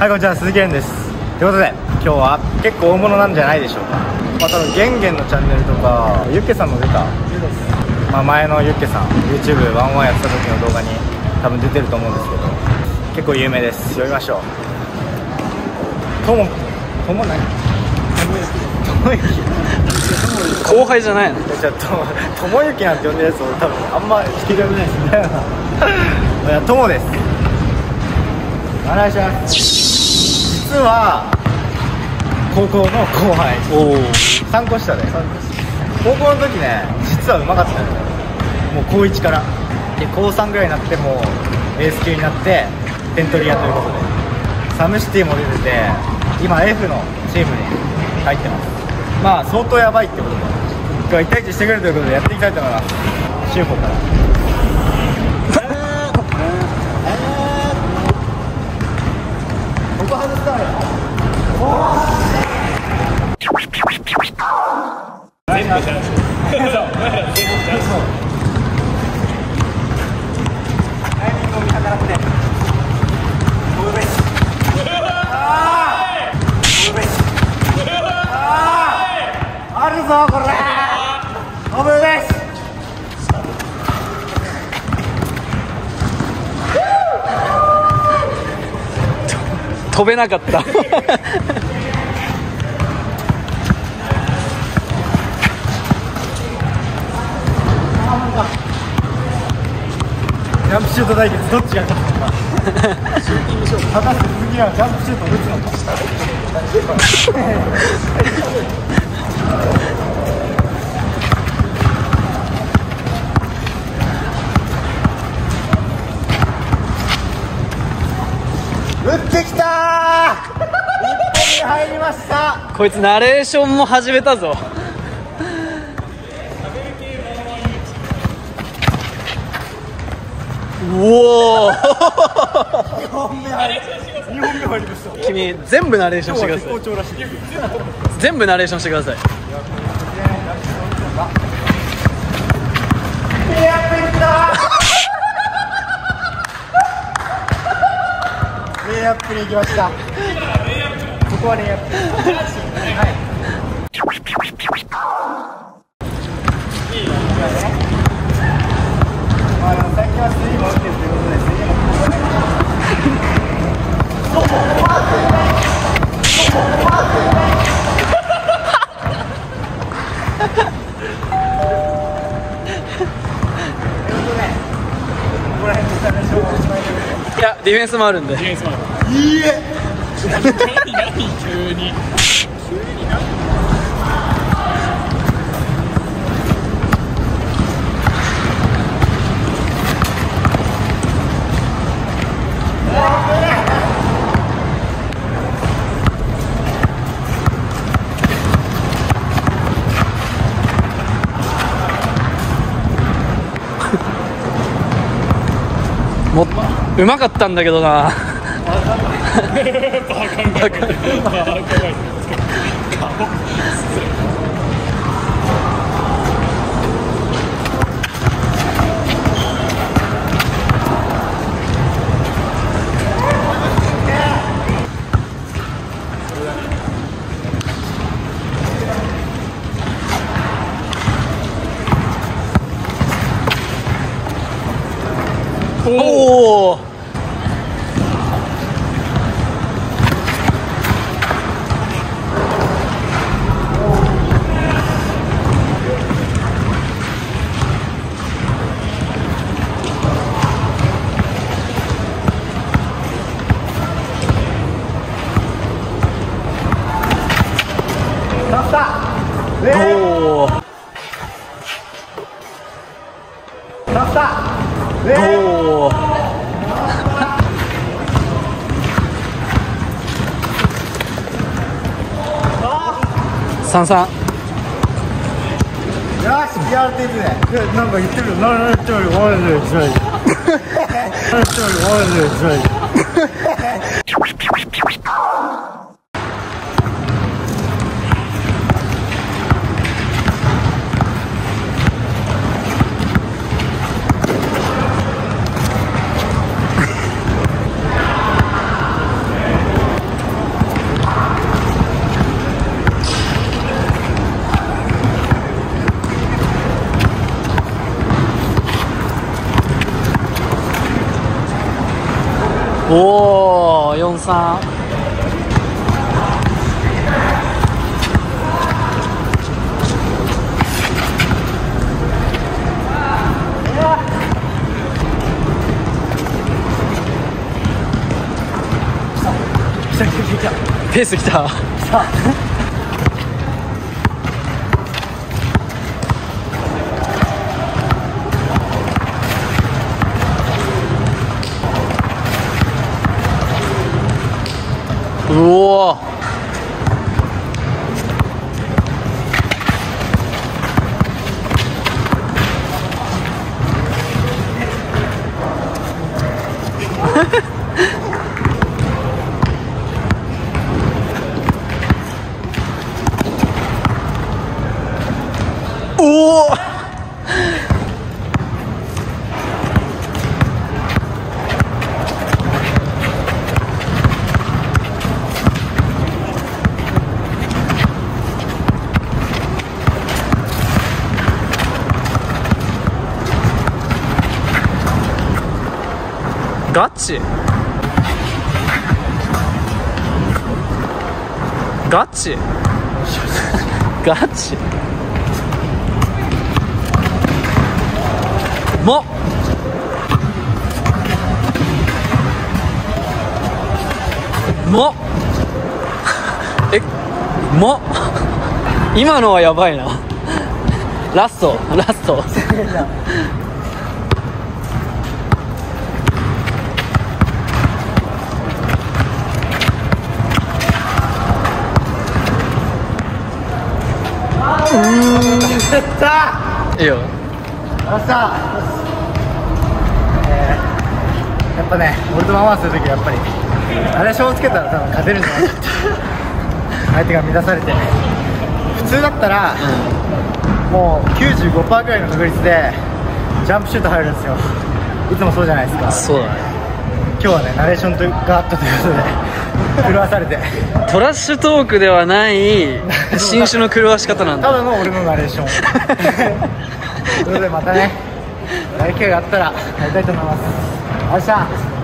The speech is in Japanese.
はいこんにちは。鈴木蓮です。ということで今日は結構大物なんじゃないでしょうか。まあ多分ゲンゲンのチャンネルとかユッケさんの出た、まあ、前のユッケさん YouTube ワンワンやってた時の動画に多分出てると思うんですけど。結構有名です。呼びましょう。ともとも何ともゆき。後輩じゃないの？ちょっとともゆきなんて呼んでるやつ俺多分あんま聞いたことないですね。いやともです。お願いします実は高校の後輩。おお3個下で高校の時ね実はうまかったのよ。もう高1から。で高3ぐらいになってもうエース級になって点取り屋ということで。サムシティも出てて今 F のチームに入ってます。まあ相当やばいってことで。今日は1対1してくれるということでやっていきたいと思います。修法からここ外したらよタイミングを見計らってゴールベースあーゴ あるぞこれ飛べなかった。ジャンプシュート対決どっちが勝つのか。果たして次はジャンプシュートを打つのかこいつナレーションも始めたぞ。おお2本目入り2本目入りました君全部ナレーションしてください。全部ナレーションしてください。レイアップに行きました。ここはレイアップ。はいまあでも最近はスも打ってるということで。ディフェンスもある。んでいいえ 急に もうまかったんだけどな。バカバカバカおお三三よし PR テープでいやなんか言ってる。よ何何言ってるよ。何言ってるよ何言ってるよ何言って43来た来た来たペースきた うおおおガチ？ガチ？ガチ？も。も。えも。今のはやばいな。ラストラスト いいよ。ーよっしゃえー、やっぱね俺とママするときはやっぱりナレーションをつけたら多分勝てるんじゃない？かって相手が乱されて普通だったら、もう95%ぐらいの確率でジャンプシュート入るんですよ。いつもそうじゃないですか。そうだね。今日はねナレーションとがあったということで狂わされて。トラッシュトークではない新種の狂わし方なんだ。ただの俺のナレーション。ということでまたね大機会があったらやりたいと思います。ありがとうございました